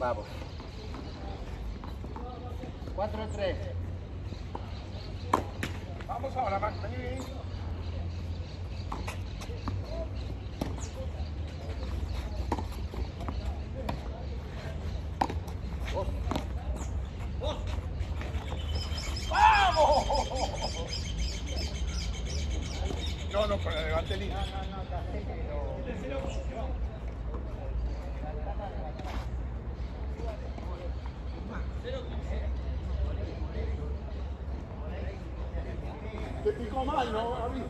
Vamos. 4-3. Vamos ahora, ¡Vamos! No, no, el levante línea. Te picó mal, ¿no, David?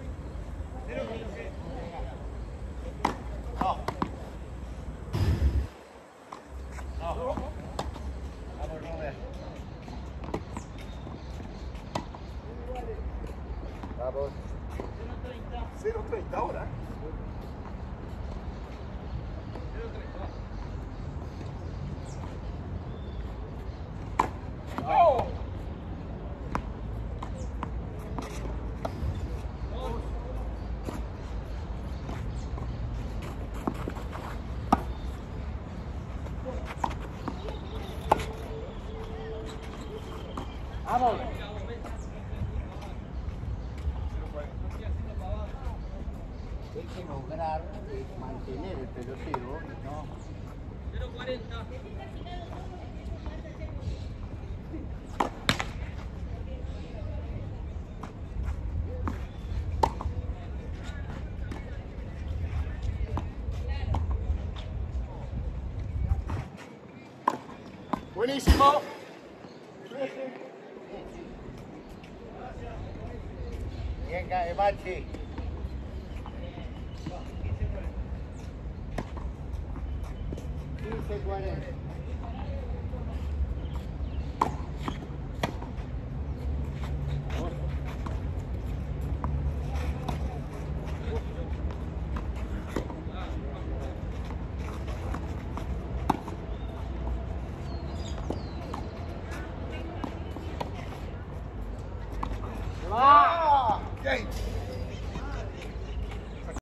No. No. Vamos, Robert. Vamos. 0.30 ahora. Vamos. Hay que lograr eh, mantener el pelotero, ¿no? Buenísimo. Bien, cae, Machi. Quince cuarenta. 了。哦，对。